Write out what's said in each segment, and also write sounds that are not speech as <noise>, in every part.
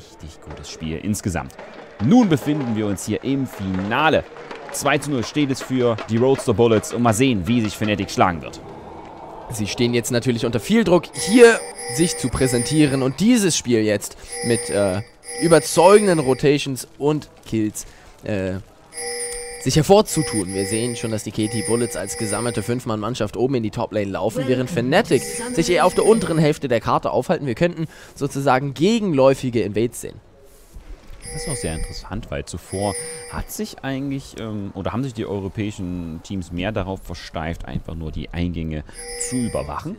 richtig gutes Spiel insgesamt. Nun befinden wir uns hier im Finale. 2 zu 0 steht es für die Roadster Bullets und mal sehen, wie sich Fnatic schlagen wird. Sie stehen jetzt natürlich unter viel Druck, hier sich zu präsentieren und dieses Spiel jetzt mit äh, überzeugenden Rotations und Kills äh, sich hervorzutun. Wir sehen schon, dass die KT Bullets als gesammelte Fünf-Mann-Mannschaft oben in die Top-Lane laufen, während Fnatic sich eher auf der unteren Hälfte der Karte aufhalten. Wir könnten sozusagen gegenläufige Invades sehen. Das ist auch sehr interessant, weil zuvor hat sich eigentlich, ähm, oder haben sich die europäischen Teams mehr darauf versteift, einfach nur die Eingänge zu überwachen.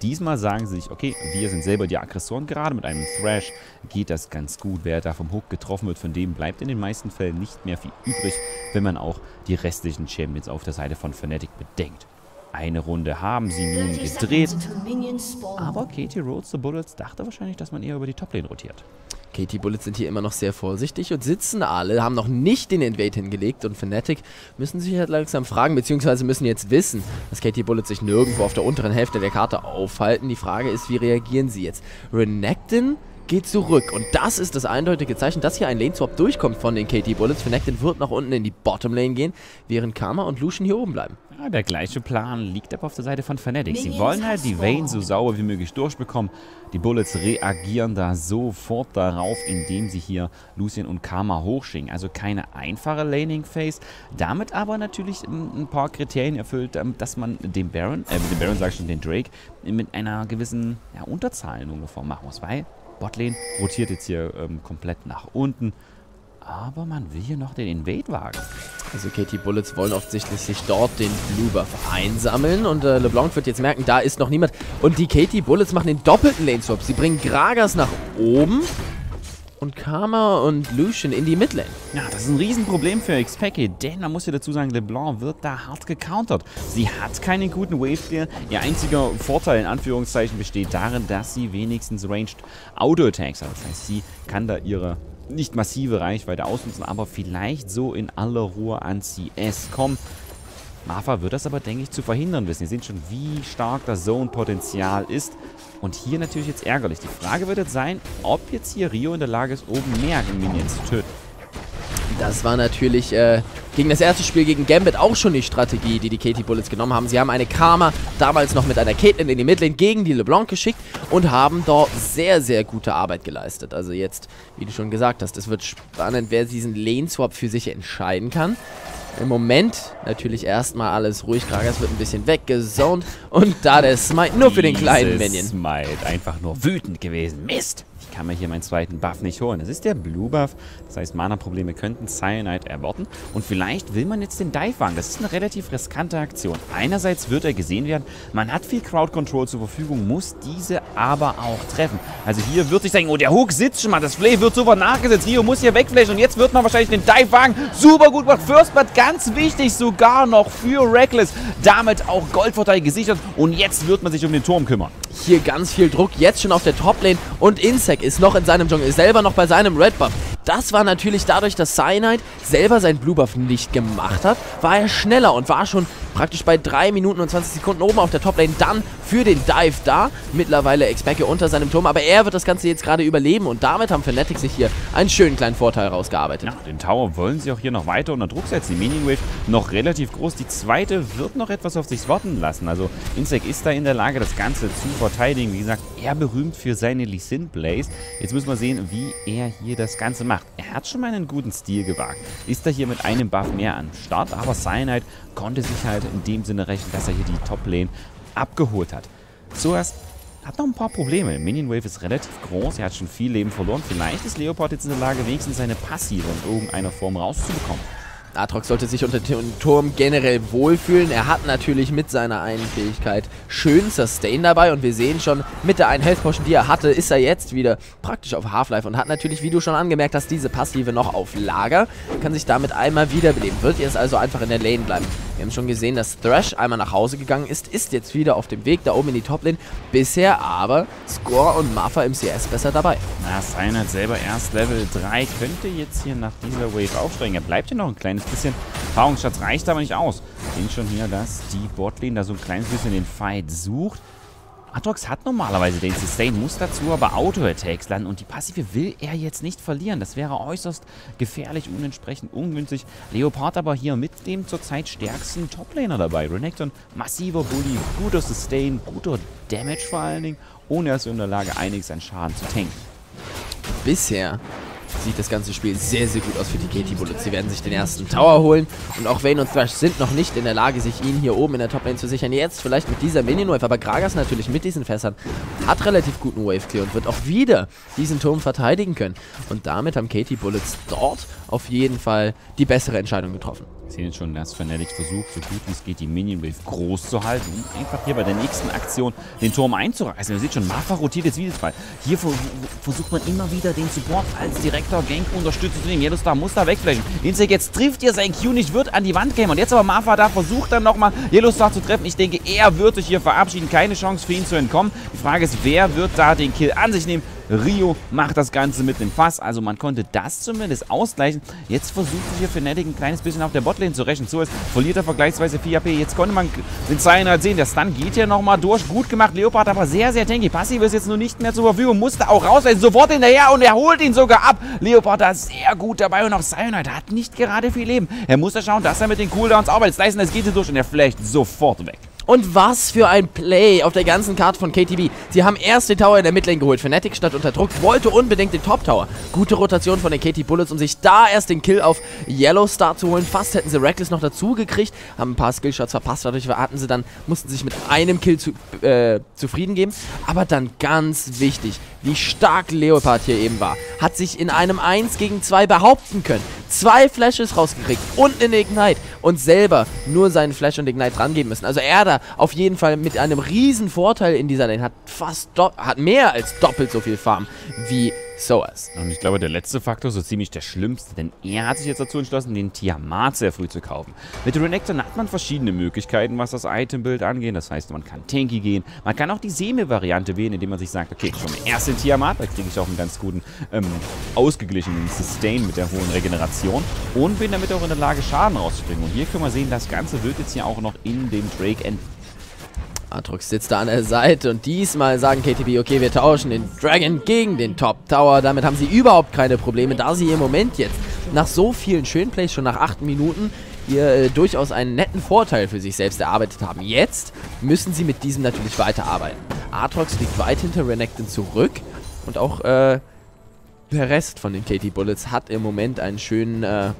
Diesmal sagen sie sich, okay, wir sind selber die Aggressoren, gerade mit einem Thrash geht das ganz gut. Wer da vom Hook getroffen wird, von dem bleibt in den meisten Fällen nicht mehr viel übrig, wenn man auch die restlichen Champions auf der Seite von Fnatic bedenkt. Eine Runde haben sie nun gedreht, aber Katie Rhodes, the Bullets, dachte wahrscheinlich, dass man eher über die Toplane rotiert. KT Bullets sind hier immer noch sehr vorsichtig und sitzen alle, haben noch nicht den Invade hingelegt und Fnatic müssen sich halt langsam fragen, beziehungsweise müssen jetzt wissen, dass KT Bullets sich nirgendwo auf der unteren Hälfte der Karte aufhalten. Die Frage ist, wie reagieren sie jetzt? Renekton geht zurück. Und das ist das eindeutige Zeichen, dass hier ein Lane-Swap durchkommt von den KT Bullets. Fnatic wird nach unten in die Bottom-Lane gehen, während Karma und Lucian hier oben bleiben. Ja, der gleiche Plan liegt aber auf der Seite von Fnatic. Sie wollen halt die Vayne so sauber wie möglich durchbekommen. Die Bullets reagieren da sofort darauf, indem sie hier Lucian und Karma hochschicken. Also keine einfache Laning-Phase. Damit aber natürlich ein paar Kriterien erfüllt, ähm, dass man den Baron, äh, den Baron sag ich schon, den Drake, mit einer gewissen ja, Unterzahl in ungefähr machen muss. Weil Botlane rotiert jetzt hier ähm, komplett nach unten. Aber man will hier noch den Invade wagen. Also KT Bullets wollen offensichtlich sich dort den Blue Buff einsammeln. Und äh, LeBlanc wird jetzt merken, da ist noch niemand. Und die KT Bullets machen den doppelten Lane Swap. Sie bringen Gragas nach oben und Karma und Lucian in die Midlane. Ja, das ist ein Riesenproblem für Xpeki, denn man muss ja dazu sagen, LeBlanc wird da hart gecountert. Sie hat keinen guten Wave Clear. Ihr einziger Vorteil in Anführungszeichen besteht darin, dass sie wenigstens Ranged Auto-Attacks hat. Das heißt, sie kann da ihre nicht massive Reichweite ausnutzen, aber vielleicht so in aller Ruhe an CS kommen. Marfa wird das aber, denke ich, zu verhindern wissen. Ihr seht schon, wie stark das Zone-Potenzial ist. Und hier natürlich jetzt ärgerlich. Die Frage wird jetzt sein, ob jetzt hier Rio in der Lage ist, oben mehr Minions zu töten. Das war natürlich äh, gegen das erste Spiel gegen Gambit auch schon die Strategie, die die Katie Bullets genommen haben. Sie haben eine Karma damals noch mit einer Caitlyn in die Midlane gegen die LeBlanc geschickt und haben dort sehr, sehr gute Arbeit geleistet. Also jetzt, wie du schon gesagt hast, es wird spannend, wer diesen Lane-Swap für sich entscheiden kann. Im Moment natürlich erstmal alles ruhig. Kragas wird ein bisschen weggezont. Und da der Smite nur für den kleinen Minion. Smite einfach nur wütend gewesen. Mist! Kann mir hier meinen zweiten Buff nicht holen. Das ist der Blue Buff. Das heißt, Mana-Probleme könnten Cyanide erwarten. Und vielleicht will man jetzt den Dive wagen. Das ist eine relativ riskante Aktion. Einerseits wird er gesehen werden. Man hat viel Crowd Control zur Verfügung, muss diese aber auch treffen. Also hier wird sich denken, oh, der Hook sitzt schon mal. Das Flay wird super nachgesetzt. Rio muss hier wegflashen. Und jetzt wird man wahrscheinlich den Dive wagen. Super gut gemacht. First Blood ganz wichtig sogar noch für Reckless. Damit auch Goldvorteil gesichert. Und jetzt wird man sich um den Turm kümmern. Hier ganz viel Druck. Jetzt schon auf der Top-Lane. Und Insect ist noch in seinem Jungle, ist selber noch bei seinem Red Buff. Das war natürlich dadurch, dass Cyanide selber seinen Blue Buff nicht gemacht hat, war er schneller und war schon praktisch bei 3 Minuten und 20 Sekunden oben auf der Toplane dann für den Dive da. Mittlerweile Expecke unter seinem Turm, aber er wird das Ganze jetzt gerade überleben und damit haben Fnatic sich hier einen schönen kleinen Vorteil rausgearbeitet. Ja, den Tower wollen sie auch hier noch weiter unter Druck setzen. Die Mini-Wave noch relativ groß. Die zweite wird noch etwas auf sich warten lassen. Also Insec ist da in der Lage, das Ganze zu verteidigen. Wie gesagt, er berühmt für seine Lee Sin Blaze. Jetzt müssen wir sehen, wie er hier das Ganze macht. Er hat schon mal einen guten Stil gewagt. Ist er hier mit einem Buff mehr am Start, aber Cyanide konnte sich halt in dem Sinne rechnen, dass er hier die Top-Lane abgeholt hat. Zuerst hat noch ein paar Probleme. Minion Wave ist relativ groß, er hat schon viel Leben verloren. Vielleicht ist Leopard jetzt in der Lage, wenigstens seine Passive in irgendeiner Form rauszubekommen. Atrox sollte sich unter dem Turm generell wohlfühlen. Er hat natürlich mit seiner einen Fähigkeit schön Sustain dabei und wir sehen schon, mit der einen Health Potion, die er hatte, ist er jetzt wieder praktisch auf Half-Life und hat natürlich, wie du schon angemerkt hast, diese Passive noch auf Lager. Kann sich damit einmal wiederbeleben. Wird jetzt also einfach in der Lane bleiben. Wir haben schon gesehen, dass Thrash einmal nach Hause gegangen ist, ist jetzt wieder auf dem Weg da oben in die Top-Lane. Bisher aber Score und Maffa im CS besser dabei. Na, Cyanide selber erst Level 3, könnte jetzt hier nach dieser Wave aufsteigen. Er bleibt hier noch ein kleines bisschen. Erfahrungsschatz reicht aber nicht aus. Denke schon hier, dass die Botlane da so ein kleines bisschen den Fight sucht. Atrox hat normalerweise den Sustain, muss dazu aber Auto-Attacks landen und die Passive will er jetzt nicht verlieren. Das wäre äußerst gefährlich und entsprechend ungünstig. Leopard aber hier mit dem zurzeit stärksten Toplaner dabei. Renekton, massiver Bully, guter Sustain, guter Damage vor allen Dingen und er ist in der Lage, einiges an Schaden zu tanken. Bisher sieht das ganze Spiel sehr, sehr gut aus für die KT Bullets. Sie werden sich den ersten Tower holen und auch Vayne und Thrash sind noch nicht in der Lage, sich ihn hier oben in der Toplane zu sichern. Jetzt vielleicht mit dieser Minion-Wave, aber Gragas natürlich mit diesen Fässern hat relativ guten Wave-Clear und wird auch wieder diesen Turm verteidigen können. Und damit haben KT Bullets dort auf jeden Fall die bessere Entscheidung getroffen. Sehen jetzt schon, dass Fnatic versucht, so gut wie es geht, die Minion Wave groß zu halten, um einfach hier bei der nächsten Aktion den Turm einzureißen. Ihr seht schon, Marfa rotiert jetzt wieder frei. Hier versucht man immer wieder den Support als direkter Gank unterstützen zu nehmen. Yellowstar muss da wegflashen. Insek jetzt trifft ihr sein Q nicht, wird an die Wand gehen. Und jetzt aber Marfa da versucht dann nochmal Yellowstar zu treffen. Ich denke, er wird sich hier verabschieden. Keine Chance für ihn zu entkommen. Die Frage ist, wer wird da den Kill an sich nehmen? Rio macht das Ganze mit dem Fass. Also man konnte das zumindest ausgleichen. Jetzt versucht sich hier Fnatic ein kleines bisschen auf der Botlane zu rächen. So ist verliert er vergleichsweise 4 AP. Jetzt konnte man den Cyan halt sehen. Der Stun geht hier nochmal durch. Gut gemacht. Leopard aber sehr, sehr tanky. Passiv ist jetzt nur nicht mehr zur Verfügung. Musste auch rausweisen. Sofort hinterher und er holt ihn sogar ab. Leopard da sehr gut dabei und auch Cyanide hat nicht gerade viel Leben. Er muss da schauen, dass er mit den Cooldowns arbeitet. Slicen, das geht hier durch und er flasht sofort weg. Und was für ein Play auf der ganzen Karte von KTB. Sie haben erst den Tower in der Midlane geholt. Fnatic stand unter Druck, wollte unbedingt den Top-Tower. Gute Rotation von den KT Bullets, um sich da erst den Kill auf Yellow Star zu holen. Fast hätten sie Reckless noch dazu gekriegt, haben ein paar Skillshots verpasst. Dadurch hatten sie dann, mussten sich mit einem Kill zu, äh, zufrieden geben. Aber dann ganz wichtig, wie stark Leopard hier eben war. Hat sich in einem 1 gegen 2 behaupten können. Zwei Flashes rausgekriegt und einen Ignite. Und selber nur seinen Flash und Ignite rangeben müssen. Also er da auf jeden Fall mit einem riesen Vorteil in dieser Lane. Hat fast, hat mehr als doppelt so viel Farm wie sowas. Und ich glaube, der letzte Faktor ist so ziemlich der schlimmste, denn er hat sich jetzt dazu entschlossen, den Tiamat sehr früh zu kaufen. Mit Renekton hat man verschiedene Möglichkeiten, was das Item-Build angeht. Das heißt, man kann Tanky gehen, man kann auch die Semi-Variante wählen, indem man sich sagt, okay, schon erst den Tiamat, da kriege ich auch einen ganz guten, ähm, ausgeglichenen Sustain mit der hohen Regeneration und bin damit auch in der Lage, Schaden rauszubringen. Und hier können wir sehen, das Ganze wird jetzt ja auch noch in dem Drake enden. Atrox sitzt da an der Seite und diesmal sagen KTB, okay, wir tauschen den Dragon gegen den Top Tower. Damit haben sie überhaupt keine Probleme, da sie im Moment jetzt nach so vielen schönen Plays, schon nach 8 Minuten, hier äh, durchaus einen netten Vorteil für sich selbst erarbeitet haben. Jetzt müssen sie mit diesem natürlich weiterarbeiten. Atrox liegt weit hinter Renekton zurück und auch äh, der Rest von den KT Bullets hat im Moment einen schönen äh,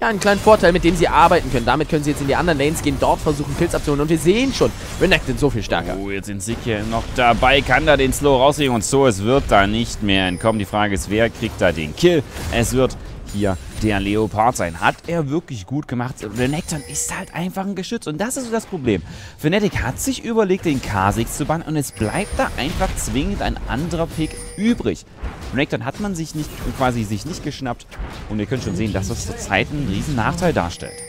ja, einen kleinen Vorteil, mit dem sie arbeiten können. Damit können sie jetzt in die anderen Lanes gehen, dort versuchen Kills abzuholen. Und wir sehen schon, Renekton so viel stärker. Oh, jetzt sind Sikia noch dabei, kann da den Slow rauslegen und so, es wird da nicht mehr entkommen. Die Frage ist, wer kriegt da den Kill? Es wird hier der Leopard sein. Hat er wirklich gut gemacht. Renekton ist halt einfach ein Geschütz und das ist so das Problem. Fnatic hat sich überlegt, den Kha'Zix zu bannen und es bleibt da einfach zwingend ein anderer Pick übrig. Renekton hat man sich nicht quasi sich nicht geschnappt und ihr könnt schon sehen, dass das zurzeit einen riesen Nachteil darstellt.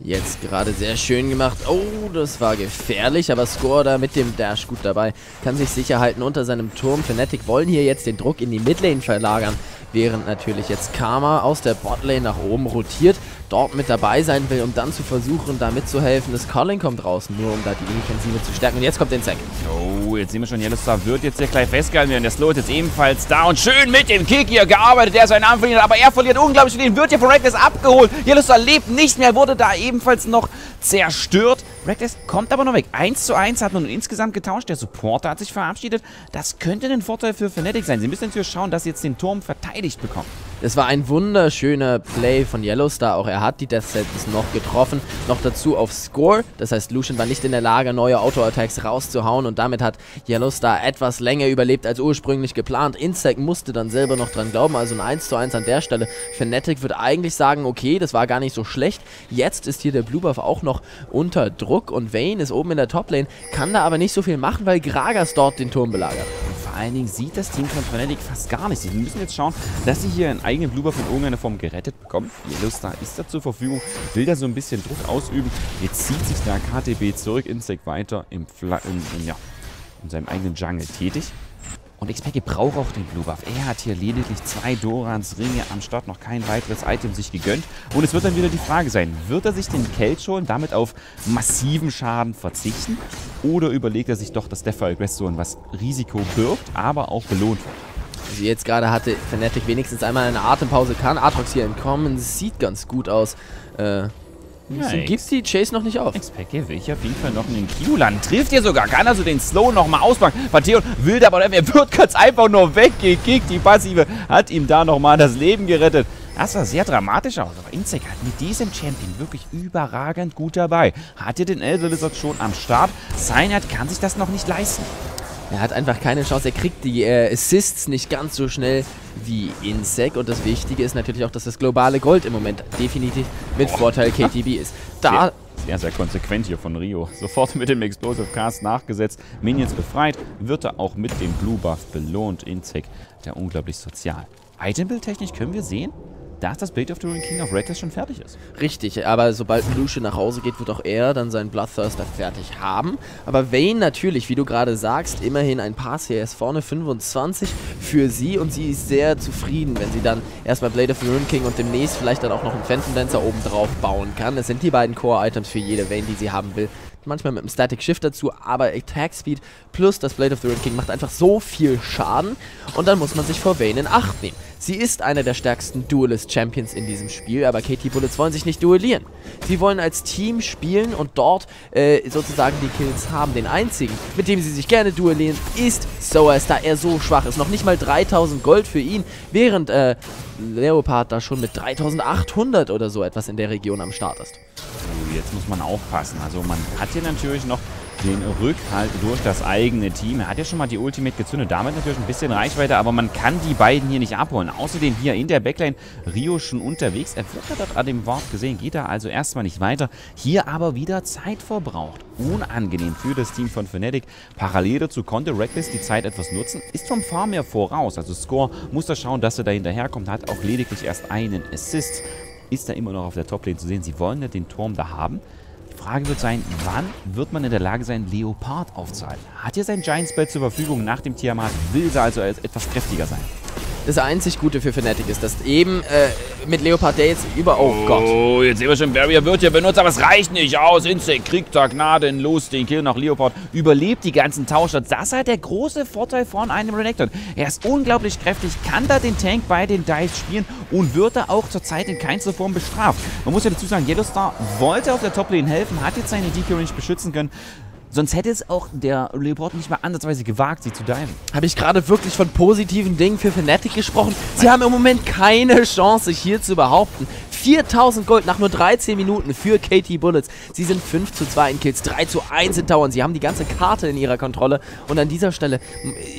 Jetzt gerade sehr schön gemacht. Oh, das war gefährlich, aber Score da mit dem Dash gut dabei. Kann sich sicher halten unter seinem Turm. Fnatic wollen hier jetzt den Druck in die Midlane verlagern während natürlich jetzt Karma aus der Botlane nach oben rotiert, dort mit dabei sein will, um dann zu versuchen, da mitzuhelfen. Das Colin kommt raus, nur um da die Defensive zu stärken. Und jetzt kommt Insect. Oh, jetzt sehen wir schon, Yellowstar wird jetzt sehr gleich festgehalten werden. Der Slow ist jetzt ebenfalls da und schön mit dem Kick hier gearbeitet. Der seinen Arm verliert, aber er verliert unglaublich viel. Wird hier von Reckless abgeholt. Yellowstar lebt nicht mehr, wurde da ebenfalls noch zerstört. Reckless kommt aber noch weg. 1 zu 1 hat man insgesamt getauscht. Der Supporter hat sich verabschiedet. Das könnte ein Vorteil für Fnatic sein. Sie müssen natürlich schauen, dass sie jetzt den Turm verteidigt bekommen. Das war ein wunderschöner Play von Yellowstar. Auch er hat die Death Sentence noch getroffen. Noch dazu auf Score. Das heißt, Lucian war nicht in der Lage, neue Auto-Attacks rauszuhauen. Und damit hat Yellowstar etwas länger überlebt als ursprünglich geplant. Insect musste dann selber noch dran glauben. Also ein 1 zu 1 an der Stelle. Fnatic wird eigentlich sagen, okay, das war gar nicht so schlecht. Jetzt ist hier der Blue Buff auch noch unter Druck. Und Vayne ist oben in der Top-Lane. Kann da aber nicht so viel machen, weil Gragas dort den Turm belagert. Und vor allen Dingen sieht das Team von Fnatic fast gar nicht. Sie müssen jetzt schauen, dass sie hier ein eigenen Bluebuff in irgendeiner Form gerettet bekommen. Yellowstar ist da zur Verfügung, will da so ein bisschen Druck ausüben. Jetzt zieht sich der KTB zurück, Insect weiter im Fla in, in, ja, in seinem eigenen Jungle tätig. Und Xpeki braucht auch den Blue Buff. Er hat hier lediglich zwei Dorans Ringe am Start, noch kein weiteres Item sich gegönnt. Und es wird dann wieder die Frage sein, wird er sich den Kelch holen, damit auf massiven Schaden verzichten? oder überlegt er sich doch, dass Deathfire Aggression was Risiko birgt, aber auch belohnt wird? Also jetzt gerade hatte Fnatic wenigstens einmal eine Atempause, kann Atrox hier entkommen, sieht ganz gut aus. Äh, ja, gibt die Chase noch nicht auf. Expecke will ich auf jeden Fall noch in den Q landen. Trifft hier sogar, kann also den Slow nochmal auspacken. Pantheon will aber, er wird ganz einfach nur weggekickt. Die Passive hat ihm da nochmal das Leben gerettet. Das sah sehr dramatisch aus, aber Insec hat mit diesem Champion wirklich überragend gut dabei. Hat hier den Elder Lizard schon am Start. Cyanide kann sich das noch nicht leisten. Er hat einfach keine Chance. Er kriegt die äh, Assists nicht ganz so schnell wie Insec. Und das Wichtige ist natürlich auch, dass das globale Gold im Moment definitiv mit. Vorteil KTB ist. Da sehr, sehr konsequent hier von Rio. <laughs> Sofort mit dem Explosive Cast nachgesetzt. Minions befreit. Wird er auch mit dem Blue Buff belohnt. Insec, der unglaublich sozial. Itembuild-technisch können wir sehen, dass das Blade of the Ruin King of Reckless schon fertig ist. Richtig, aber sobald Lucian nach Hause geht, wird auch er dann seinen Bloodthirster fertig haben. Aber Vayne natürlich, wie du gerade sagst, immerhin ein paar CS vorne, 25 für sie und sie ist sehr zufrieden, wenn sie dann erstmal Blade of the Ruin King und demnächst vielleicht dann auch noch einen Phantom Dancer oben drauf bauen kann. Das sind die beiden Core-Items für jede Vayne, die sie haben will manchmal mit einem Static Shift dazu, aber Attack Speed plus das Blade of the Ruin King macht einfach so viel Schaden und dann muss man sich vor Vayne in Acht nehmen. Sie ist einer der stärksten Duelist-Champions in diesem Spiel, aber KT Bullets wollen sich nicht duellieren. Sie wollen als Team spielen und dort äh, sozusagen die Kills haben. Den einzigen, mit dem sie sich gerne duellieren, ist Soas, da er so schwach ist. Noch nicht mal 3000 Gold für ihn, während äh, Leopard da schon mit 3800 oder so etwas in der Region am Start ist. Oh, jetzt muss man aufpassen. Also man hat hier natürlich noch den Rückhalt durch das eigene Team. Er hat ja schon mal die Ultimate gezündet, damit natürlich ein bisschen Reichweite, aber man kann die beiden hier nicht abholen. Außerdem hier in der Backline Rio schon unterwegs. Er wird dort an dem Wort gesehen, geht da also erstmal nicht weiter. Hier aber wieder Zeit verbraucht. Unangenehm für das Team von Fnatic. Parallel dazu konnte Reckless die Zeit etwas nutzen, ist vom Farm her voraus. Also Score muss da schauen, dass er da hinterherkommt, hat auch lediglich erst einen Assist. Ist da immer noch auf der Toplane zu sehen. Sie wollen ja den Turm da haben. Frage wird sein, wann wird man in der Lage sein, Leopard aufzuhalten? Hat er sein Giant Spell zur Verfügung nach dem Tiamat? Will er also etwas kräftiger sein? Das einzig Gute für Fnatic ist, dass eben äh, mit Leopard der jetzt über... Oh, oh Gott. Oh, jetzt sehen wir schon, Barrier wird hier benutzt, aber es reicht nicht aus. Insect kriegt da gnadenlos den Kill nach Leopard. Überlebt die ganzen Tauschshots. Das ist halt der große Vorteil von einem Renekton. Er ist unglaublich kräftig, kann da den Tank bei den Dives spielen und wird da auch zurzeit in keinster Form bestraft. Man muss ja dazu sagen, Yellowstar wollte auf der Top-Lane helfen, hat jetzt seine DK-Range beschützen können. Sonst hätte es auch der Leopard nicht mal ansatzweise gewagt, sie zu diven. Habe ich gerade wirklich von positiven Dingen für Fnatic gesprochen? Sie haben im Moment keine Chance, sich hier zu behaupten. 4000 Gold nach nur 13 Minuten für KT Bullets. Sie sind 5 zu 2 in Kills, 3 zu 1 in Towern. Sie haben die ganze Karte in ihrer Kontrolle. Und an dieser Stelle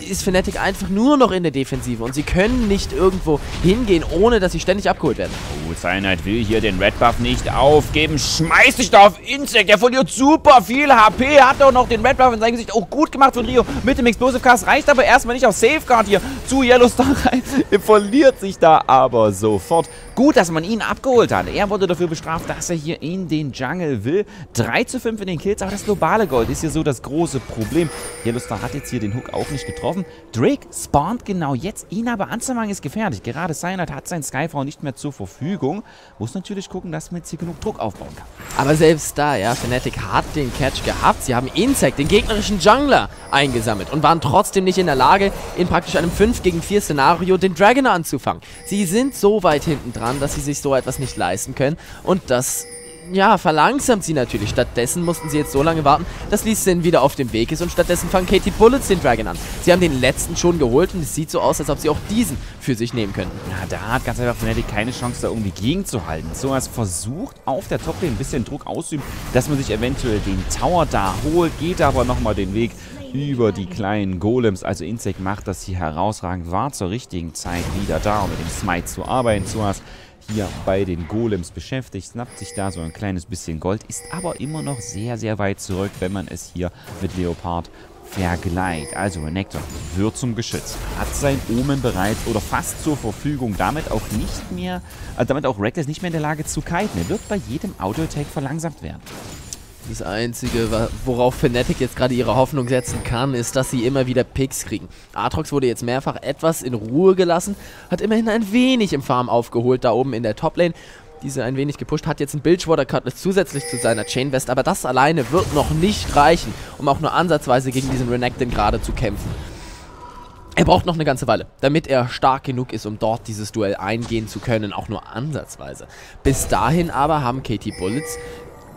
ist Fnatic einfach nur noch in der Defensive. Und sie können nicht irgendwo hingehen, ohne dass sie ständig abgeholt werden. Oh, Cyanide will hier den Red Buff nicht aufgeben. Schmeißt sich da auf Insect. Der verliert super viel HP. Hat doch noch den Red Buff in sein Gesicht. Auch gut gemacht von Rio mit dem Explosive Cast. Reicht aber erstmal nicht auf Safeguard hier zu Yellowstar rein. <laughs> Er verliert sich da aber sofort. Gut, dass man ihn abgeholt hat. Er wurde dafür bestraft, dass er hier in den Jungle will. 3 zu 5 in den Kills, aber das globale Gold ist hier so das große Problem. Yellowstar hat jetzt hier den Hook auch nicht getroffen. Drake spawnt genau jetzt. Ihn aber anzumachen ist gefährlich. Gerade Cyanide hat sein Skyfall nicht mehr zur Verfügung. Muss natürlich gucken, dass man jetzt hier genug Druck aufbauen kann. Aber selbst da, ja, Fnatic hat den Catch gehabt. Sie haben Insect, den gegnerischen Jungler, eingesammelt und waren trotzdem nicht in der Lage, in praktisch einem 5 gegen 4 Szenario den Dragon anzufangen. Sie sind so weit hinten dran dass sie sich so etwas nicht leisten können. Und das ja, verlangsamt sie natürlich. Stattdessen mussten sie jetzt so lange warten, dass Lee Sin wieder auf dem Weg ist und stattdessen fangen Katie Bullets den Dragon an. Sie haben den letzten schon geholt und es sieht so aus, als ob sie auch diesen für sich nehmen könnten. Ja, da hat ganz einfach Fnatic keine Chance, da irgendwie gegenzuhalten. So als versucht, auf der Top ein bisschen Druck auszuüben, dass man sich eventuell den Tower da holt, geht aber nochmal den Weg über die kleinen Golems. Also Insect macht das hier herausragend, war zur richtigen Zeit wieder da, um mit dem Smite zu arbeiten. Zuas hier bei den Golems beschäftigt, snappt sich da so ein kleines bisschen Gold, ist aber immer noch sehr, sehr weit zurück, wenn man es hier mit Leopard vergleicht. Also Renekton wird zum Geschütz, hat sein Omen bereits oder fast zur Verfügung, damit auch nicht mehr, äh, damit auch Reckless nicht mehr in der Lage zu kiten. Er wird bei jedem Auto-Attack verlangsamt werden. Das Einzige, worauf Fnatic jetzt gerade ihre Hoffnung setzen kann, ist, dass sie immer wieder Picks kriegen. Aatrox wurde jetzt mehrfach etwas in Ruhe gelassen, hat immerhin ein wenig im Farm aufgeholt, da oben in der Toplane. diese ein wenig gepusht, hat jetzt einen Bilgewater Cutlass zusätzlich zu seiner Chain West, aber das alleine wird noch nicht reichen, um auch nur ansatzweise gegen diesen Renekton gerade zu kämpfen. Er braucht noch eine ganze Weile, damit er stark genug ist, um dort dieses Duell eingehen zu können, auch nur ansatzweise. Bis dahin aber haben Katie Bullets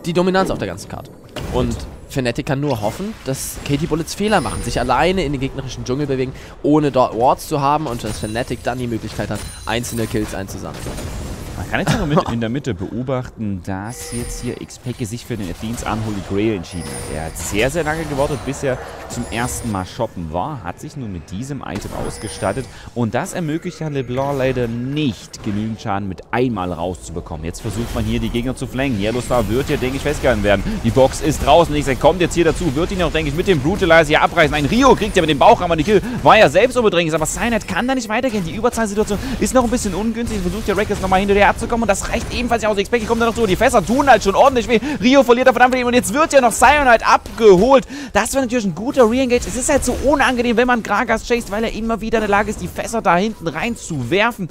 die Dominanz auf der ganzen Karte. Und Fnatic kann nur hoffen, dass Katie Bullets Fehler machen, sich alleine in den gegnerischen Dschungel bewegen, ohne dort Wards zu haben und dass Fnatic dann die Möglichkeit hat, einzelne Kills einzusammeln. Man kann jetzt aber mit <laughs> in der Mitte beobachten, dass jetzt hier Xpeke sich für den Athens Unholy Grail entschieden hat. Er hat sehr, sehr lange gewartet, bis er zum ersten Mal shoppen war, hat sich nun mit diesem Item ausgestattet und das ermöglicht ja LeBlanc leider nicht, genügend Schaden mit einmal rauszubekommen. Jetzt versucht man hier die Gegner zu flanken. Yellowstar wird hier, denke ich, festgehalten werden. Die Box ist draußen. Er kommt jetzt hier dazu, wird ihn auch, denke ich, mit dem Brutalizer hier abreißen. Ein Rio kriegt ja mit dem Bauchhammer die Kill. War ja selbst unbedränglich, aber Cyanide kann da nicht weitergehen. Die Überzahlsituation ist noch ein bisschen ungünstig. Versucht der Reckes nochmal hinterher abzukommen und das reicht ebenfalls ja aus. Xpeki kommt da noch zu. Die Fässer tun halt schon ordentlich weh. Rio verliert da verdammt viel und jetzt wird ja noch Cyanide abgeholt. Das wäre natürlich ein guter Re-Engage. Es ist halt so unangenehm, wenn man Gragas chased, weil er immer wieder in der Lage ist, die Fässer da hinten rein zu werfen.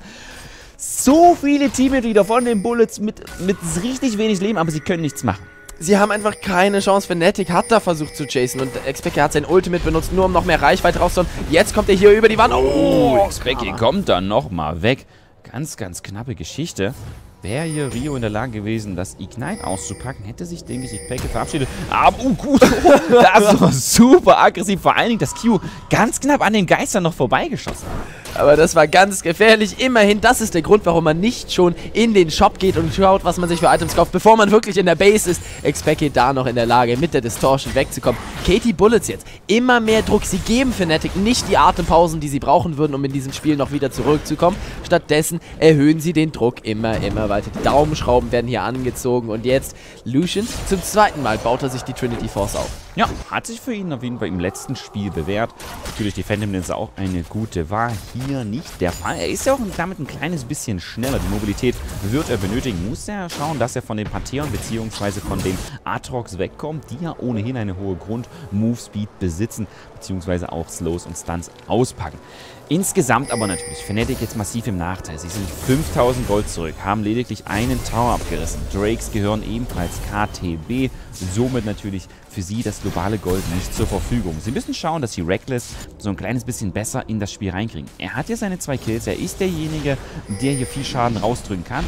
So viele Teammitglieder von den Bullets mit, mit richtig wenig Leben, aber sie können nichts machen. Sie haben einfach keine Chance. Fnatic hat da versucht zu chasen und Xpeke hat sein Ultimate benutzt, nur um noch mehr Reichweite rauszuholen. Jetzt kommt er hier über die Wand. Oh, oh Xpeke kommt dann nochmal weg. Ganz, ganz knappe Geschichte. Wäre hier Rio in der Lage gewesen, das Ignite auszupacken, hätte sich, denke ich, Peke verabschiedet. <laughs> Aber, oh gut, das war super aggressiv. Vor allen Dingen, dass Q ganz knapp an den Geistern noch vorbeigeschossen hat. Aber das war ganz gefährlich. Immerhin, das ist der Grund, warum man nicht schon in den Shop geht und schaut, was man sich für Items kauft, bevor man wirklich in der Base ist. Expected da noch in der Lage, mit der Distortion wegzukommen. Katie Bullets jetzt. Immer mehr Druck. Sie geben Fnatic nicht die Atempausen, die sie brauchen würden, um in diesem Spiel noch wieder zurückzukommen. Stattdessen erhöhen sie den Druck immer, immer weiter. Die Daumenschrauben werden hier angezogen. Und jetzt Lucian zum zweiten Mal baut er sich die Trinity Force auf. Ja, hat sich für ihn auf jeden Fall im letzten Spiel bewährt. Natürlich die Phantom Lens auch eine gute, war hier nicht der Fall. Er ist ja auch damit ein kleines bisschen schneller. Die Mobilität wird er benötigen. Muss er schauen, dass er von den Pantheon bzw. von den Atrox wegkommt, die ja ohnehin eine hohe Grund-Move-Speed besitzen, beziehungsweise auch Slows und Stunts auspacken. Insgesamt aber natürlich Fnatic jetzt massiv im Nachteil. Sie sind 5000 Gold zurück, haben lediglich einen Tower abgerissen. Drakes gehören ebenfalls KTB, somit natürlich für sie das globale Gold nicht zur Verfügung. Sie müssen schauen, dass sie Reckless so ein kleines bisschen besser in das Spiel reinkriegen. Er hat ja seine zwei Kills, er ist derjenige, der hier viel Schaden rausdrücken kann.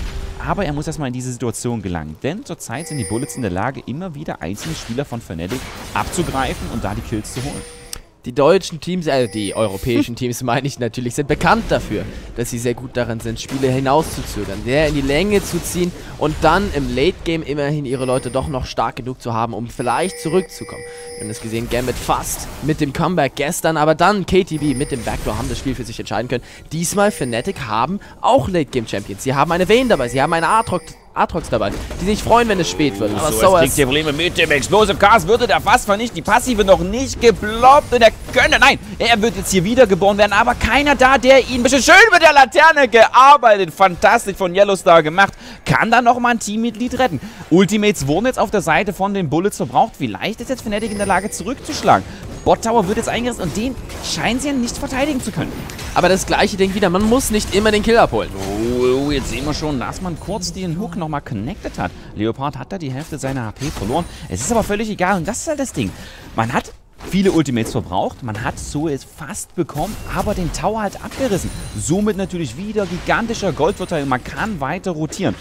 Aber er muss erstmal in diese Situation gelangen. Denn zurzeit sind die Bullets in der Lage, immer wieder einzelne Spieler von Fnatic abzugreifen und da die Kills zu holen. Die deutschen Teams, also die europäischen Teams <laughs> meine ich natürlich, sind bekannt dafür, dass sie sehr gut darin sind, Spiele hinauszuzögern, sehr in die Länge zu ziehen und dann im Late Game immerhin ihre Leute doch noch stark genug zu haben, um vielleicht zurückzukommen. Wir haben es gesehen, Gambit fast mit dem Comeback gestern, aber dann KTB mit dem Backdoor haben das Spiel für sich entscheiden können. Diesmal Fnatic haben auch Late Game Champions. Sie haben eine Vayne dabei, sie haben eine Aatrox Aatrox dabei, die sich freuen, wenn es spät wird. Aber so, so kriegt ihr Probleme mit dem Explosive Cast. Würde der fast vernichten. Die Passive noch nicht gebloppt. Und er könnte, nein, er wird jetzt hier wiedergeboren werden. Aber keiner da, der ihn, bisschen schön mit der Laterne gearbeitet. Fantastisch von Yellowstar gemacht. Kann da nochmal ein Teammitglied retten. Ultimates wurden jetzt auf der Seite von den Bullets verbraucht. Vielleicht ist jetzt Fnatic in der Lage zurückzuschlagen. Bot Tower wird jetzt eingerissen und den scheinen sie ja nicht verteidigen zu können. Aber das gleiche Ding wieder, man muss nicht immer den Kill abholen. Oh, oh, jetzt sehen wir schon, dass man kurz den Hook nochmal connected hat. Leopard hat da die Hälfte seiner HP verloren. Es ist aber völlig egal und das ist halt das Ding. Man hat viele Ultimates verbraucht. Man hat so es fast bekommen, aber den Tower halt abgerissen. Somit natürlich wieder gigantischer Goldvorteil. Man kann weiter rotieren.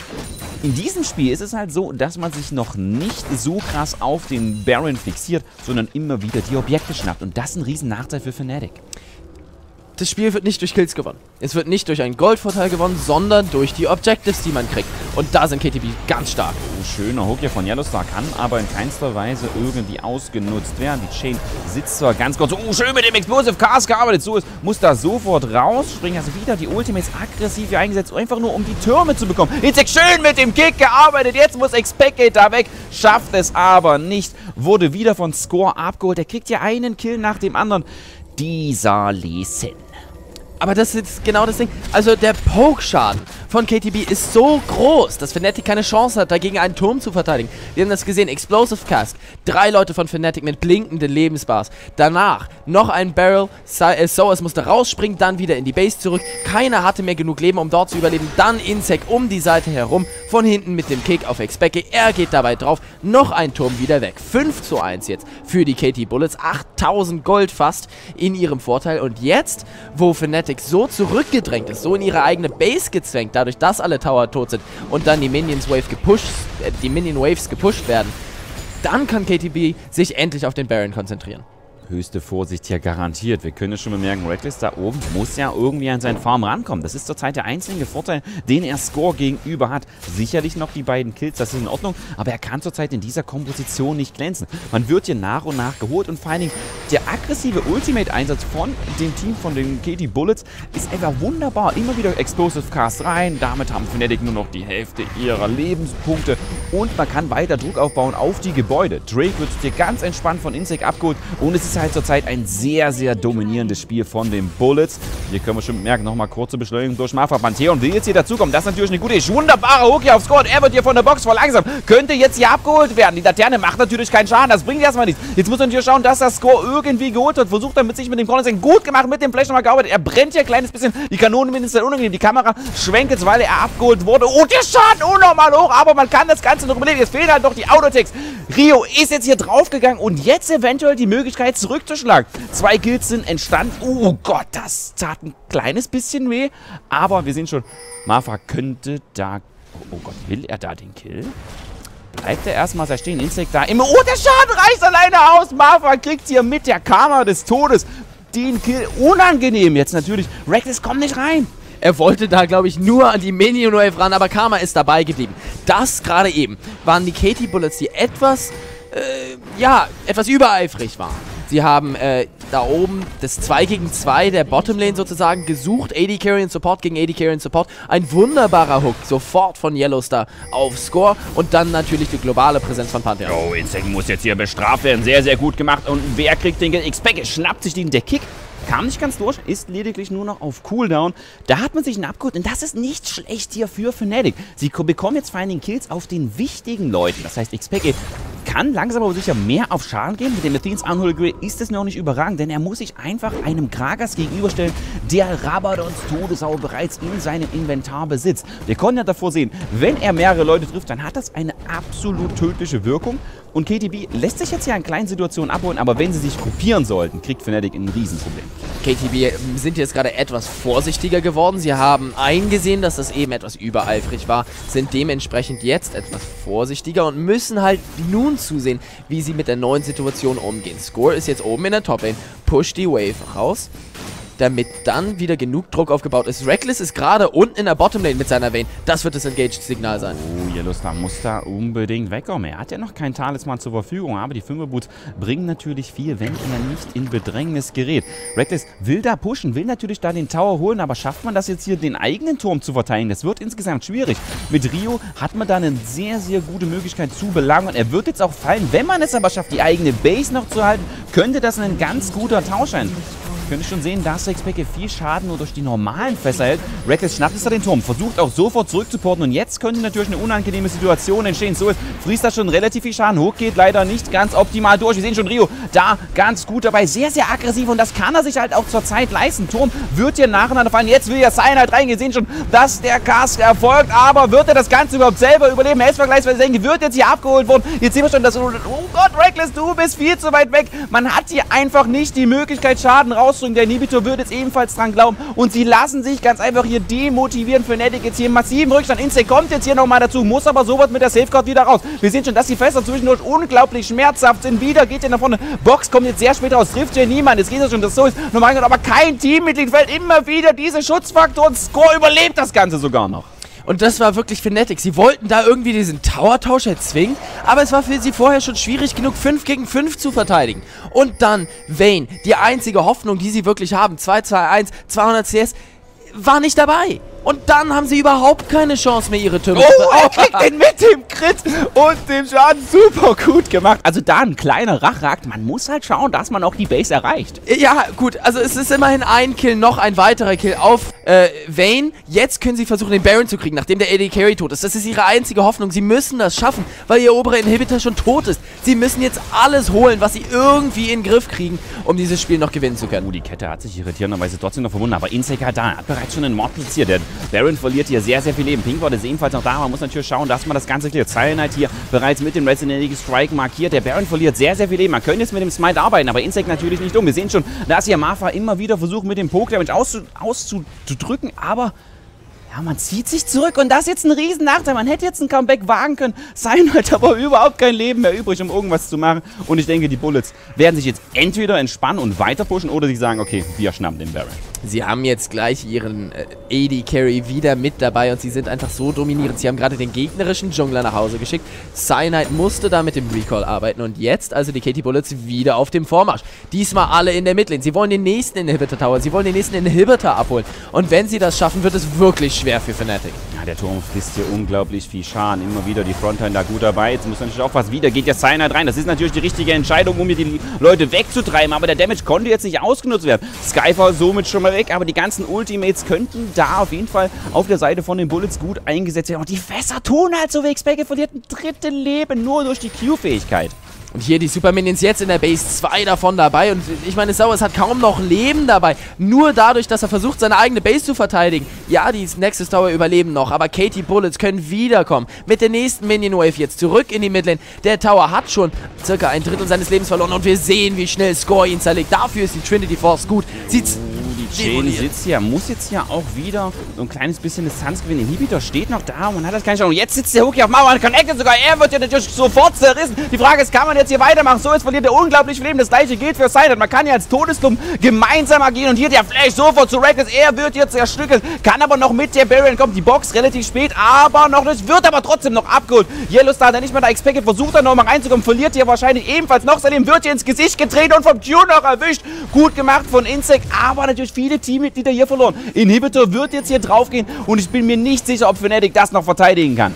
In diesem Spiel ist es halt so, dass man sich noch nicht so krass auf den Baron fixiert, sondern immer wieder die Objekte schnappt. Und das ist ein riesen Nachteil für Fnatic. Das Spiel wird nicht durch Kills gewonnen. Es wird nicht durch einen Goldvorteil gewonnen, sondern durch die Objectives, die man kriegt. Und da sind KTB ganz stark. Oh, schöner Hook hier von Yellowstar kann aber in keinster Weise irgendwie ausgenutzt werden. Die Chain sitzt zwar ganz kurz. Oh, schön mit dem Explosive Cast gearbeitet. So ist, muss da sofort rausspringen. Also wieder die Ultimates aggressiv hier eingesetzt, einfach nur um die Türme zu bekommen. Insect schön mit dem Kick gearbeitet. Jetzt muss Expectate da weg. Schafft es aber nicht. Wurde wieder von Score abgeholt. Er kriegt ja einen Kill nach dem anderen. Dieser Lee Sin Aber das ist genau das Ding. Also der Poke-Schaden von KTB ist so groß, dass Fnatic keine Chance hat, dagegen einen Turm zu verteidigen. Wir haben das gesehen. Explosive Cask. Drei Leute von Fnatic mit blinkenden Lebensbars. Danach noch ein Barrel. Äh, Soas musste rausspringen, dann wieder in die Base zurück. Keiner hatte mehr genug Leben, um dort zu überleben. Dann Insec um die Seite herum. Von hinten mit dem Kick auf Expecke. Er geht dabei drauf. Noch ein Turm wieder weg. 5 zu 1 jetzt für die KT Bullets. 8000 Gold fast in ihrem Vorteil. Und jetzt, wo Fnatic so zurückgedrängt ist, so in ihre eigene Base gezwängt, dadurch, dass alle Tower tot sind und dann die Minions Wave gepusht, äh, die Minion Waves gepusht werden, dann kann KTB sich endlich auf den Baron konzentrieren höchste Vorsicht hier garantiert. Wir können schon bemerken, Reckless da oben muss ja irgendwie an seinen Farm rankommen. Das ist zurzeit der einzige Vorteil, den er Score gegenüber hat. Sicherlich noch die beiden Kills, das ist in Ordnung, aber er kann zurzeit in dieser Komposition nicht glänzen. Man wird hier nach und nach geholt und vor allen Dingen der aggressive Ultimate-Einsatz von dem Team von den KT Bullets ist einfach wunderbar. Immer wieder Explosive Cast rein, damit haben Fnatic nur noch die Hälfte ihrer Lebenspunkte und man kann weiter Druck aufbauen auf die Gebäude. Drake wird hier ganz entspannt von Insect abgeholt und es ist halt zurzeit ein sehr, sehr dominierendes Spiel von den Bullets. Hier können wir schon merken, nochmal kurze Beschleunigung durch Marfa. Pantheon will jetzt hier dazukommen. Das ist natürlich eine gute. Wunderbare Hook hier aufs Score. Er wird hier von der Box voll langsam. Könnte jetzt hier abgeholt werden. Die Laterne macht natürlich keinen Schaden. Das bringt erstmal nichts. Jetzt muss man hier schauen, dass das Score irgendwie geholt wird. Versucht damit sich mit dem Corner gut gemacht mit dem Flash nochmal gearbeitet. Er brennt hier ein kleines bisschen. Die Kanone mindestens unangenehm. Die Kamera schwenkt jetzt, weil er abgeholt wurde. Und der Schaden unnormal hoch. Aber man kann das Ganze noch überleben. Jetzt fehlen halt noch die Autotext. Rio ist jetzt hier draufgegangen und jetzt eventuell die Möglichkeit zurückzuschlagen. Zwei Kills sind entstanden. Oh Gott, das tat ein kleines bisschen weh. Aber wir sehen schon, Marfa könnte da... Oh Gott, will er da den Kill? Bleibt er erstmal da stehen, Insekt da. Immer, oh, der Schaden reicht alleine aus. Marfa kriegt hier mit der Karma des Todes den Kill. Unangenehm jetzt natürlich. Reckless kommt nicht rein. Er wollte da, glaube ich, nur an die Minion Wave ran, aber Karma ist dabei geblieben. Das gerade eben waren die Katie Bullets, die etwas, äh, ja, etwas übereifrig waren. Sie haben äh, da oben das 2 gegen 2 der Bottomlane sozusagen gesucht. AD Carry und Support gegen AD Carry und Support. Ein wunderbarer Hook, sofort von Yellowstar auf Score. Und dann natürlich die globale Präsenz von Pantheon. Oh, Insect muss jetzt hier bestraft werden. Sehr, sehr gut gemacht. Und wer kriegt den X-Pack? Schnappt sich den der Kick kam nicht ganz durch, ist lediglich nur noch auf Cooldown. Da hat man sich einen abgeholt und das ist nicht schlecht hier für Fnatic. Sie bekommen jetzt Dingen Kills auf den wichtigen Leuten. Das heißt, Xpeke kann langsam aber sicher mehr auf Schaden gehen. Mit dem Athens Unholy ist es noch nicht überragend, denn er muss sich einfach einem Gragas gegenüberstellen, der Rabadons Todesau bereits in seinem Inventar besitzt. Wir konnten ja davor sehen, wenn er mehrere Leute trifft, dann hat das eine absolut tödliche Wirkung. Und KTB lässt sich jetzt hier in kleinen Situationen abholen, aber wenn sie sich gruppieren sollten, kriegt Fnatic ein Riesenproblem. KTB sind jetzt gerade etwas vorsichtiger geworden. Sie haben eingesehen, dass das eben etwas übereifrig war, sind dementsprechend jetzt etwas vorsichtiger und müssen halt nun zusehen, wie sie mit der neuen Situation umgehen. Score ist jetzt oben in der Top Lane, push die Wave raus damit dann wieder genug Druck aufgebaut ist. Reckless ist gerade unten in der Bottomlane mit seiner Vayne. Das wird das Engaged-Signal sein. Oh, Yellowstar muss da unbedingt wegkommen. Er hat ja noch kein Talisman zur Verfügung, aber die 5 Boots bringen natürlich viel, wenn er nicht in Bedrängnis gerät. Reckless will da pushen, will natürlich da den Tower holen, aber schafft man das jetzt hier, den eigenen Turm zu verteilen? Das wird insgesamt schwierig. Mit Rio hat man da eine sehr, sehr gute Möglichkeit zu belangen. Er wird jetzt auch fallen. Wenn man es aber schafft, die eigene Base noch zu halten, könnte das ein ganz guter Tausch sein. Könnt ihr schon sehen, dass Sexpecke viel Schaden nur durch die normalen Fässer hält. Reckless schnappt es da den Turm, versucht auch sofort zurückzuporten und jetzt könnte natürlich eine unangenehme Situation entstehen. So ist Friester schon relativ viel Schaden. Hook geht leider nicht ganz optimal durch. Wir sehen schon Rio da ganz gut dabei, sehr, sehr aggressiv und das kann er sich halt auch zur Zeit leisten. Turm wird hier nacheinander fallen. Jetzt will ja Sein halt rein. Wir sehen schon, dass der Cast erfolgt, aber wird er das Ganze überhaupt selber überleben? Er ist vergleichsweise denke, wird jetzt hier abgeholt worden. Jetzt sehen wir schon, dass, oh Gott, Reckless, du bist viel zu weit weg. Man hat hier einfach nicht die Möglichkeit, Schaden raus rausdrücken. Der Inhibitor wird jetzt ebenfalls dran glauben. Und sie lassen sich ganz einfach hier demotivieren. Fnatic jetzt hier massiven Rückstand. Instinct kommt jetzt hier nochmal dazu, muss aber sowas mit der Safeguard wieder raus. Wir sehen schon, dass die Fässer zwischendurch unglaublich schmerzhaft sind. Wieder geht er nach vorne. Box kommt jetzt sehr spät raus, trifft hier niemand. Es geht ja schon, dass so ist. Normal, aber kein Teammitglied fällt immer wieder diese Schutzfaktoren. Score überlebt das Ganze sogar noch. Und das war wirklich Fnatic. Sie wollten da irgendwie diesen Tower-Tausch erzwingen, aber es war für sie vorher schon schwierig genug, 5 gegen 5 zu verteidigen. Und dann Vayne, die einzige Hoffnung, die sie wirklich haben, 2-2-1, 200 CS, war nicht dabei. Und dann haben sie überhaupt keine Chance mehr, ihre Türme Oh, er kriegt den mit dem Crit und dem Schaden super gut gemacht. Also da ein kleiner Rachakt. Man muss halt schauen, dass man auch die Base erreicht. Ja, gut, also es ist immerhin ein Kill, noch ein weiterer Kill auf äh, Vayne. Jetzt können sie versuchen, den Baron zu kriegen, nachdem der AD Carry tot ist. Das ist ihre einzige Hoffnung. Sie müssen das schaffen, weil ihr oberer Inhibitor schon tot ist. Sie müssen jetzt alles holen, was sie irgendwie in den Griff kriegen, um dieses Spiel noch gewinnen zu können. Oh, die Kette hat sich irritierenderweise trotzdem noch verwunden, aber Insec hat da, hat bereits schon einen Mord platziert. Der Baron verliert hier sehr, sehr viel Leben. Pinkward ist ebenfalls noch da. Man muss natürlich schauen, dass man das Ganze klärt. Cyanide hier bereits mit dem Resident Evil Strike markiert. Der Baron verliert sehr, sehr viel Leben. Man könnte jetzt mit dem Smite arbeiten, aber Insect natürlich nicht um. Wir sehen schon, dass hier Marfa immer wieder versucht, mit dem Poke-Damage auszudrücken, aber ja, man zieht sich zurück und das ist jetzt ein riesen Nachteil. Man hätte jetzt ein Comeback wagen können. Sein hat aber überhaupt kein Leben mehr übrig, um irgendwas zu machen. Und ich denke, die Bullets werden sich jetzt entweder entspannen und weiter pushen oder sie sagen, okay, wir schnappen den Baron. Sie haben jetzt gleich ihren äh, AD Carry wieder mit dabei und sie sind einfach so dominierend. Sie haben gerade den gegnerischen Jungler nach Hause geschickt. Cyanide musste da mit dem Recall arbeiten und jetzt also die Katie Bullets wieder auf dem Vormarsch. Diesmal alle in der Midlane. Sie wollen den nächsten Inhibitor Tower, sie wollen den nächsten Inhibitor abholen. Und wenn sie das schaffen, wird es wirklich schwer für Fnatic. Ja, der Turm frisst hier unglaublich viel Schaden. Immer wieder die Frontline da gut dabei. Jetzt muss natürlich auch was wieder. Geht jetzt Cyanide rein. Das ist natürlich die richtige Entscheidung, um hier die Leute wegzutreiben. Aber der Damage konnte jetzt nicht ausgenutzt werden. Skyfall somit schon mal weg. Aber die ganzen Ultimates könnten da auf jeden Fall auf der Seite von den Bullets gut eingesetzt werden. Und die Fässer tun halt so weh. Specke verliert ein drittes Leben nur durch die Q-Fähigkeit. Und hier die Super Minions jetzt in der Base, zwei davon dabei. Und ich meine, Sauers hat kaum noch Leben dabei. Nur dadurch, dass er versucht, seine eigene Base zu verteidigen. Ja, die Nexus Tower überleben noch, aber Katie Bullets können wiederkommen. Mit der nächsten Minion Wave jetzt zurück in die Midlane. Der Tower hat schon circa ein Drittel seines Lebens verloren und wir sehen, wie schnell Score ihn zerlegt. Dafür ist die Trinity Force gut. Sieht's Jane sitzt hier, muss jetzt ja auch wieder so ein kleines bisschen Distanz gewinnen. Inhibitor steht noch da, man hat das keine Chance. Und jetzt sitzt der Hookie auf Mauer und connected sogar. Er wird ja natürlich sofort zerrissen. Die Frage ist, kann man jetzt hier weitermachen? So, jetzt verliert er unglaublich viel Leben. Das gleiche gilt für Silent. Man kann ja als Todesklum gemeinsam agieren. Und hier der Flash sofort zu Reckless. Er wird jetzt zerstückelt, kann aber noch mit der Barrier kommt. Die Box relativ spät, aber noch nicht. Wird aber trotzdem noch abgeholt. Yellowstar, der nicht mehr da expected, versucht dann noch mal reinzukommen. Verliert hier wahrscheinlich ebenfalls noch sein Leben. Wird hier ins Gesicht gedreht und vom Q noch erwischt. Gut gemacht von Insect, aber natürlich viele Teammitglieder hier verloren. Inhibitor wird jetzt hier draufgehen und ich bin mir nicht sicher, ob Fnatic das noch verteidigen kann.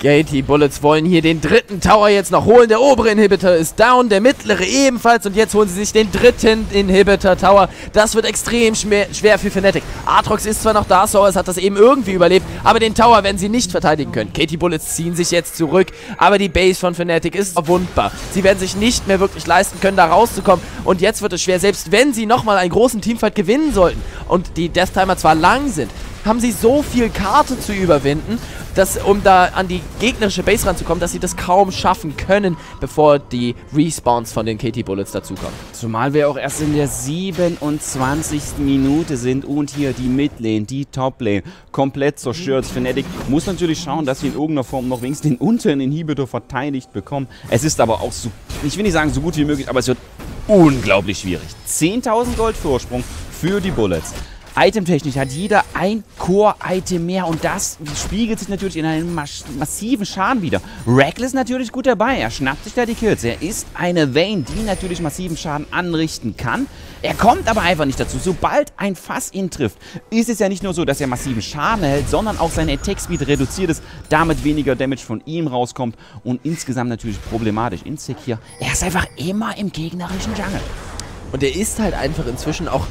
Katie Bullets wollen hier den dritten Tower jetzt noch holen. Der obere Inhibitor ist down, der mittlere ebenfalls. Und jetzt holen sie sich den dritten Inhibitor Tower. Das wird extrem schwer für Fnatic. Aatrox ist zwar noch da, Source hat das eben irgendwie überlebt, aber den Tower werden sie nicht verteidigen können. Katie Bullets ziehen sich jetzt zurück, aber die Base von Fnatic ist verwundbar. Sie werden sich nicht mehr wirklich leisten können, da rauszukommen. Und jetzt wird es schwer, selbst wenn sie nochmal einen großen Teamfight gewinnen sollten und die Death Timer zwar lang sind, haben sie so viel Karte zu überwinden, dass, um da an die gegnerische Base ranzukommen, dass sie das kaum schaffen können, bevor die Respawns von den KT Bullets dazukommen. Zumal wir auch erst in der 27. Minute sind und hier die Midlane, die Toplane komplett zerstört. Fnatic muss natürlich schauen, dass sie in irgendeiner Form noch wenigstens den unteren Inhibitor verteidigt bekommen. Es ist aber auch so, ich will nicht sagen so gut wie möglich, aber es wird unglaublich schwierig. 10.000 Gold Vorsprung für die Bullets. Itemtechnisch hat jeder ein Core-Item mehr und das spiegelt sich natürlich in einem massiven Schaden wieder. Reckless natürlich gut dabei, er schnappt sich da die Kills. Er ist eine Vayne, die natürlich massiven Schaden anrichten kann. Er kommt aber einfach nicht dazu. Sobald ein Fass ihn trifft, ist es ja nicht nur so, dass er massiven Schaden erhält, sondern auch seine Attack-Speed reduziert ist, damit weniger Damage von ihm rauskommt und insgesamt natürlich problematisch. Insecure, er ist einfach immer im gegnerischen Jungle. Und er ist halt einfach inzwischen auch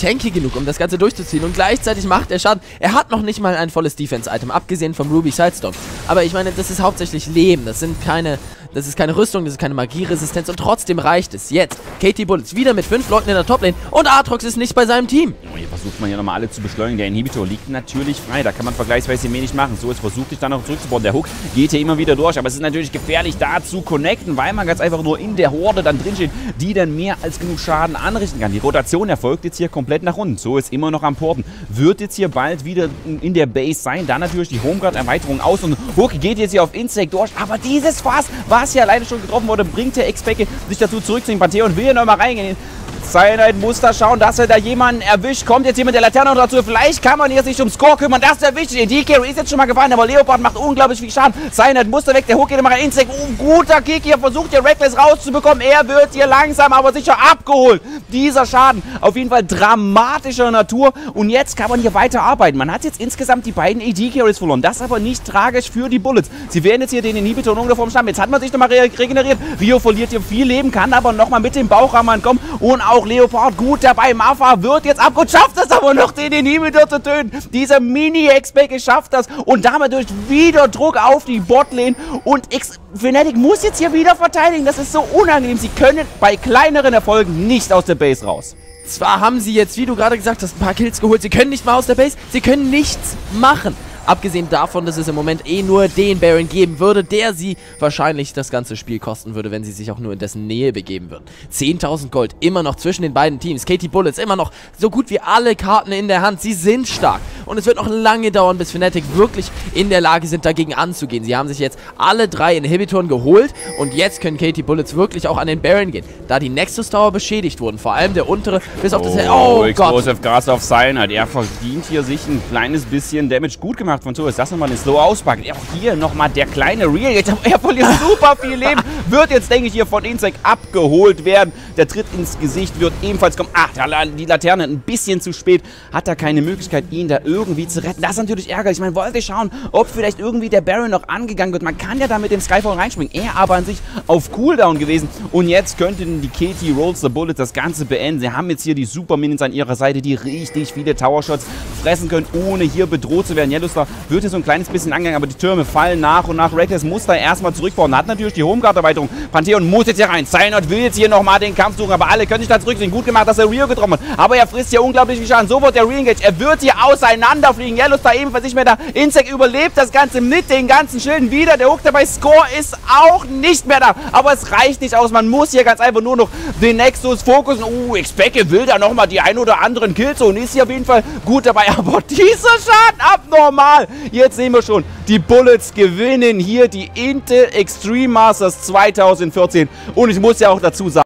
tanky genug, um das Ganze durchzuziehen. Und gleichzeitig macht er Schaden. Er hat noch nicht mal ein volles Defense-Item, abgesehen vom Ruby Sidestorm. Aber ich meine, das ist hauptsächlich Leben. Das sind keine das ist keine Rüstung, das ist keine Magieresistenz und trotzdem reicht es. Jetzt, Katie Bullets wieder mit fünf Leuten in der Toplane und Aatrox ist nicht bei seinem Team. Oh, hier versucht man ja nochmal alle zu beschleunigen. Der Inhibitor liegt natürlich frei, da kann man vergleichsweise wenig machen. So, jetzt versucht sich dann noch zurückzubauen. Der Hook geht hier immer wieder durch, aber es ist natürlich gefährlich da zu connecten, weil man ganz einfach nur in der Horde dann drinsteht, die dann mehr als genug Schaden anrichten kann. Die Rotation erfolgt jetzt hier komplett nach unten. So ist immer noch am Porten. Wird jetzt hier bald wieder in der Base sein. Dann natürlich die Homeguard-Erweiterung aus und Hook geht jetzt hier auf Insect durch. Aber dieses Fass, was hier alleine schon getroffen wurde, bringt der Expecke sich dazu zurück zu dem Pantheon. Will hier nochmal reingehen. Cyanide muss da schauen, dass er da jemanden erwischt. Kommt jetzt jemand der Laterne noch dazu. Vielleicht kann man hier sich um Score kümmern. Das ist der wichtig. Die Carry ist jetzt schon mal gefallen, aber Leopard macht unglaublich viel Schaden. Cyanide muss da weg. Der Hook geht immer rein. Insect. Oh, guter Kick hier. Versucht hier Reckless rauszubekommen. Er wird hier langsam, aber sicher abgeholt. Dieser Schaden. Auf jeden Fall dramatischer Natur. Und jetzt kann man hier weiter arbeiten. Man hat jetzt insgesamt die beiden AD-Carries verloren. Das aber nicht tragisch für die Bullets. Sie werden jetzt hier den Inhibitor in irgendeiner Form. Jetzt hat man sich nochmal re regeneriert. Rio verliert hier viel Leben, kann aber nochmal mit dem Bauchrahmen ankommen. Und auch Leopard gut dabei. Mafa wird jetzt abgeholt. Schafft es aber noch, den Inhibitor zu töten. Dieser Mini-X-Pack schafft das. Und damit durch wieder Druck auf die Botlane. Und X Fnatic muss jetzt hier wieder verteidigen. Das ist so unangenehm. Sie können bei kleineren Erfolgen nicht aus der Base raus. Zwar haben sie jetzt, wie du gerade gesagt hast, ein paar Kills geholt. Sie können nicht mal aus der Base. Sie können nichts machen. Abgesehen davon, dass es im Moment eh nur den Baron geben würde, der sie wahrscheinlich das ganze Spiel kosten würde, wenn sie sich auch nur in dessen Nähe begeben würden. 10.000 Gold immer noch zwischen den beiden Teams. Katie Bullets immer noch so gut wie alle Karten in der Hand. Sie sind stark. Und es wird noch lange dauern, bis Fnatic wirklich in der Lage sind, dagegen anzugehen. Sie haben sich jetzt alle drei Inhibitoren geholt und jetzt können Katie Bullets wirklich auch an den Baron gehen. Da die Nexus Tower beschädigt wurden, vor allem der untere, bis auf das... Oh, oh Explosive Gott. Gas auf Cyanide. Er verdient hier sich ein kleines bisschen Damage gut gemacht gemacht von Torres. Das nochmal eine Slow auspacken. Auch hier nochmal der kleine Real. Er verliert super viel Leben. Wird jetzt, denke ich, hier von Insect abgeholt werden. Der Tritt ins Gesicht wird ebenfalls kommen. Ach, die Laterne ein bisschen zu spät. Hat er keine Möglichkeit, ihn da irgendwie zu retten. Das ist natürlich ärgerlich. Ich meine, wollte schauen, ob vielleicht irgendwie der Baron noch angegangen wird. Man kann ja da mit dem Skyfall reinspringen. Er aber an sich auf Cooldown gewesen. Und jetzt könnten die Katie Rolls the Bullet das Ganze beenden. Sie haben jetzt hier die Super Minions an ihrer Seite, die richtig viele Tower Shots fressen können, ohne hier bedroht zu werden. Yellowstar wird hier so ein kleines bisschen angegangen, aber die Türme fallen nach und nach. Reckless muss da erstmal zurückbauen. Hat natürlich die Homeguard-Erweiterung. Pantheon muss jetzt hier rein. Cyanide will jetzt hier nochmal den Kampf suchen, aber alle können sich da zurückziehen. Gut gemacht, dass er Rio getroffen hat. Aber er frisst hier unglaublich viel Schaden. So wird der Re-Engage. Er wird hier auseinanderfliegen. Yellowstar ebenfalls nicht mehr da. Insect überlebt das Ganze mit den ganzen Schilden wieder. Der Hook dabei. Score ist auch nicht mehr da. Aber es reicht nicht aus. Man muss hier ganz einfach nur noch den Nexus fokussen. Uh, Expecke will da nochmal die ein oder anderen Kills und ist hier auf jeden Fall gut dabei. <laughs> Aber dieser Schaden abnormal. Jetzt sehen wir schon, die Bullets gewinnen hier die Intel Extreme Masters 2014. Und ich muss ja auch dazu sagen,